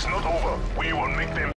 is not over. We will make them